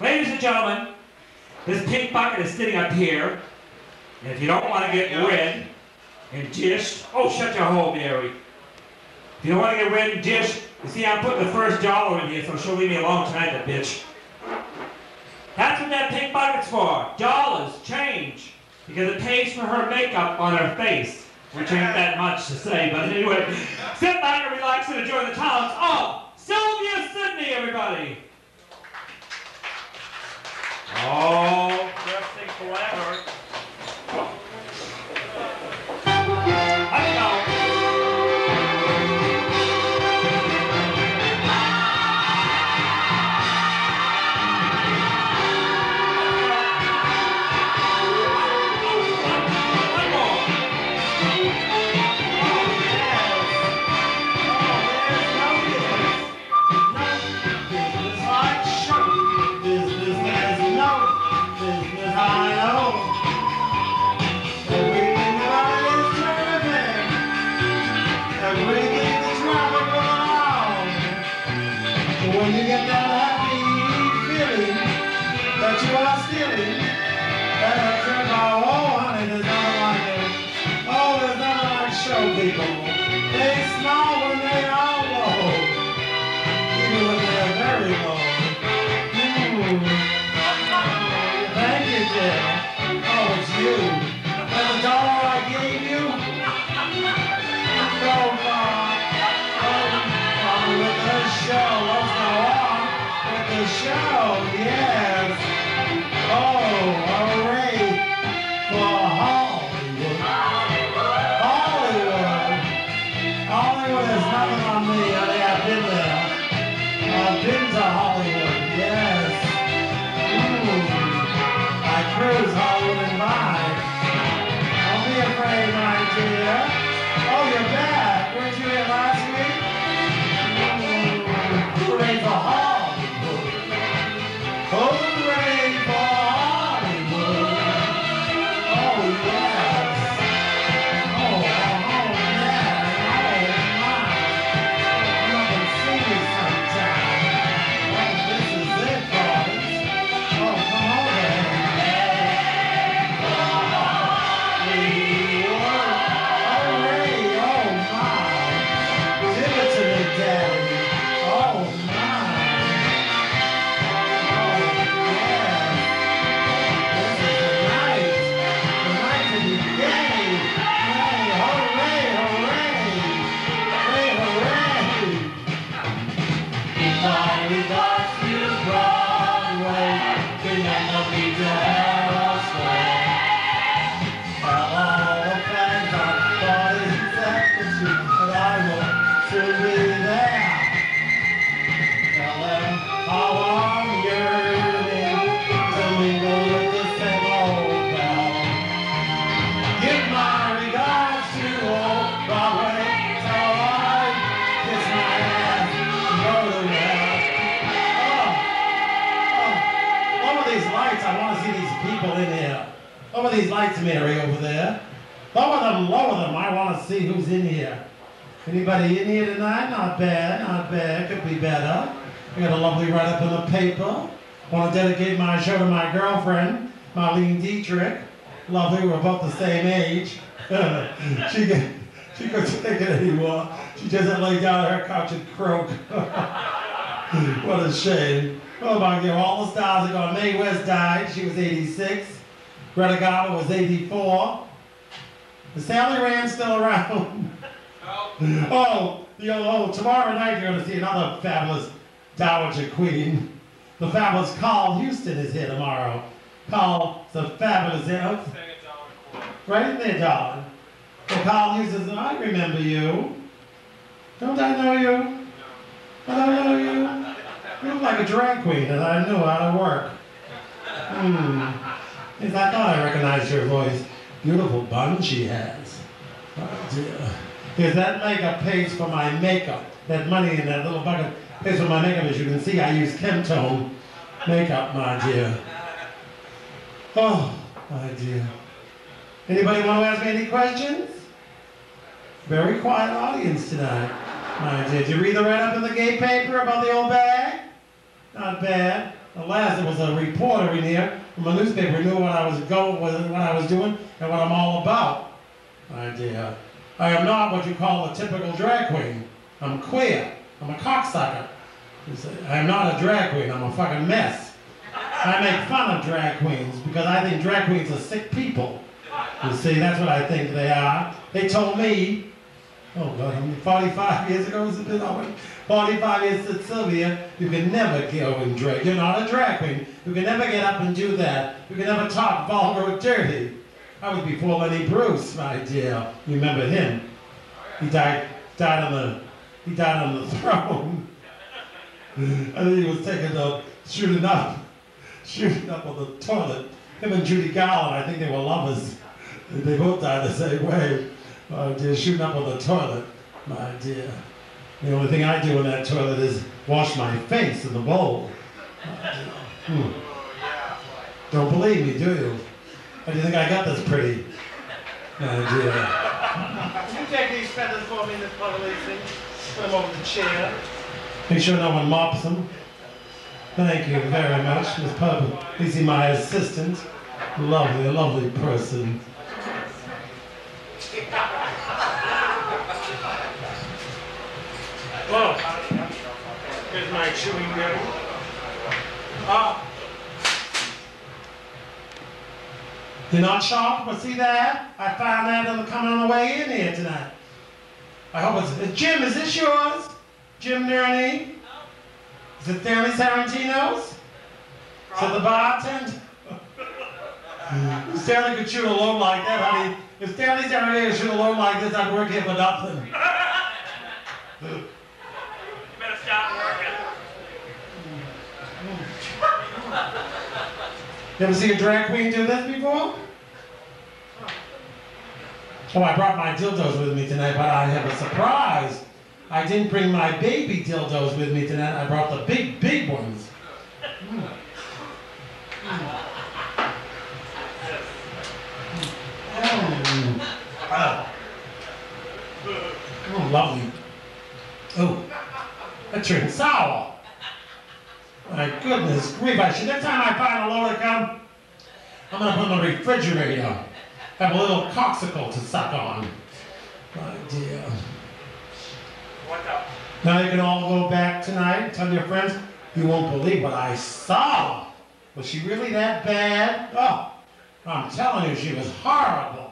Ladies and gentlemen, this pink bucket is sitting up here. And if you don't want to get read and dished, oh, shut your hole, Mary. If you don't want to get read and dished, you see, I'm putting the first dollar in here, so she'll leave me alone tonight, that bitch. That's what that pink bucket's for. Dollars, change. Because it pays for her makeup on her face. Which ain't that much to say, but anyway. Sit back and relax and enjoy the talents of oh, Sylvia Sidney, everybody. Oh, best thing show people. They smile when they are low, even when they're very low. Mm. Thank you, Jim. Oh, it's you. And the dollar I gave you? So far. Oh, on with the show. Let's go on with the show. Yes. I've these lights, Mary, over there. Lower them, lower them. I want to see who's in here. Anybody in here tonight? Not bad, not bad. Could be better. I got a lovely write-up in the paper. Want to dedicate my show to my girlfriend, Marlene Dietrich. Lovely, we're both the same age. she can, she could take it anymore. She doesn't lay down on her couch and croak. what a shame. Oh my God, all the stars are gone. Mae West died. She was 86. Greta Garbo was 84. Is Sally Rand still around? Oh, the oh, tomorrow night you're going to see another fabulous Dowager Queen. The fabulous Carl Houston is here tomorrow. Carl, the fabulous, uh, right in there, darling. So Carl Houston, says, I remember you. Don't I know you? I don't know you. You look like a drag queen that I knew how to work. Hmm. I thought I recognized your voice. Beautiful bun she has. Oh dear. Because that makeup pays for my makeup. That money in that little bucket pays for my makeup. As you can see, I use Kem-Tone makeup, my dear. Oh, my dear. Anybody want to ask me any questions? Very quiet audience tonight. My dear. Did you read the write-up in the gay paper about the old bag? Not bad. Alas, there was a reporter in here from a newspaper who knew what I was going, what, I was doing, and what I'm all about. My dear, I am not what you call a typical drag queen. I'm queer. I'm a cocksucker. I am not a drag queen. I'm a fucking mess. I make fun of drag queens because I think drag queens are sick people. You see, that's what I think they are. They told me, oh God, 45 years ago was it been already? 45 years to Sylvia, you can never go and drag. You're not a drag queen. You can never get up and do that. You can never talk vulgar or dirty. I was before Lenny Bruce, my dear. You remember him? He died, died on the, he died on the throne. I think he was taking the shooting up, shooting up on the toilet. Him and Judy Garland, I think they were lovers. They both died the same way. My dear, shooting up on the toilet, my dear. The only thing I do in that toilet is wash my face in the bowl. Hmm. Don't believe me, do you? How do you think I got this pretty? My dear. Can you take these feathers for me, Miss Puddleacey? Put them over the chair. Make sure no one mops them. Thank you very much, Miss Purple. See my assistant. Lovely, lovely person. Well, here's my chewing gum. Ah, You're not sharp, but see that? I found that on the coming on the way in here tonight. I hope it's, uh, Jim, is this yours? Jim Nerney? Is it Sarantino's? Is it the bartender? Stanley could shoot a load like that, honey, if Stanley Sarantino could shoot a load like this, I'd work here for nothing. You better stop working. You ever see a drag queen do this before? Oh, I brought my dildos with me tonight, but I have a surprise. I didn't bring my baby dildos with me tonight. I brought the big, big ones. Mm. Mm. Ah. Oh, lovely. Oh, that turned sour. My goodness grief, I should, next time I find a load of gum, I'm gonna put in the refrigerator. Have a little coxicle to suck on. My dear. What's up? Now you can all go back tonight, tell your friends, you won't believe what I saw. Was she really that bad? Oh, I'm telling you, she was horrible.